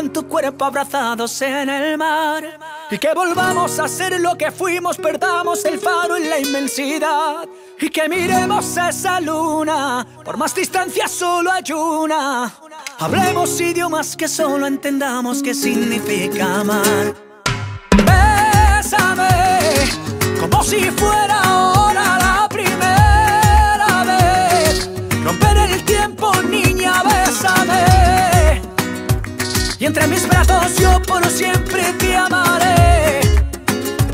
en tu cuerpo abrazados en el mar. Y que volvamos a ser lo que fuimos, perdamos el faro en la inmensidad. Y que miremos esa luna, por más distancia solo hay una. Hablemos idiomas que solo entendamos qué significa amar. Entre mis brazos yo por siempre te amaré.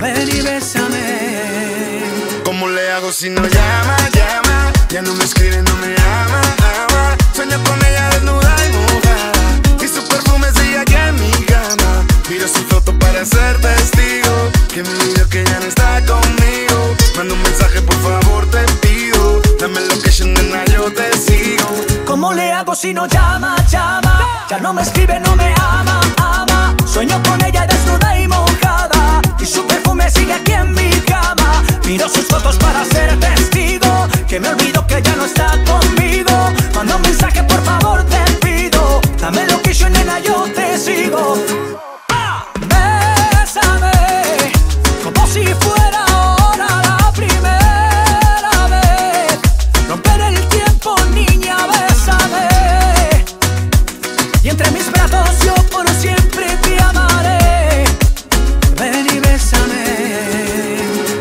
Ven y bésame. ¿Cómo le hago si no llama, llama? Ya no me escribe, no me ama, ama. Sueño con ella desnuda y mojada. Y su perfume sigue aquí en mi cama. Miro su foto para ser testigo. Que me olvido que ya no está conmigo. Manda un mensaje, por favor, te pido. Dame location, nena, yo te sigo. ¿Cómo le hago si no llama, llama? Ya no me escribe, no me ama, ama. Sueño con ella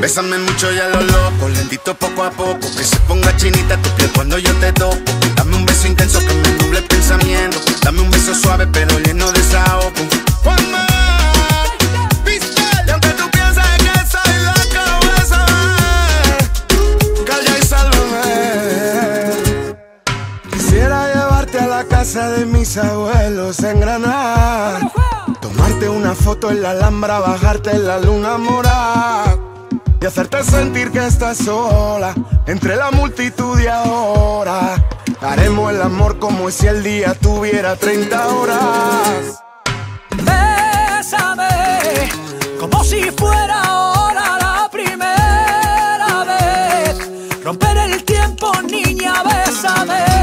bésame. Mucho y a lo loco, lentito poco a poco. Que se ponga chinita tu piel cuando yo te toco. Dame un beso intenso que me nuble el pensamiento. Dame un beso suave pero lleno de desahogo. Casa de mis abuelos en Granada. Tomarte una foto en la Alhambra, bajarte en la luna morada y hacerte sentir que estás sola entre la multitud de ahora. Haremos el amor como si el día tuviera 30 horas. Bésame como si fuera ahora la primera vez. Romper el tiempo, niña, bésame.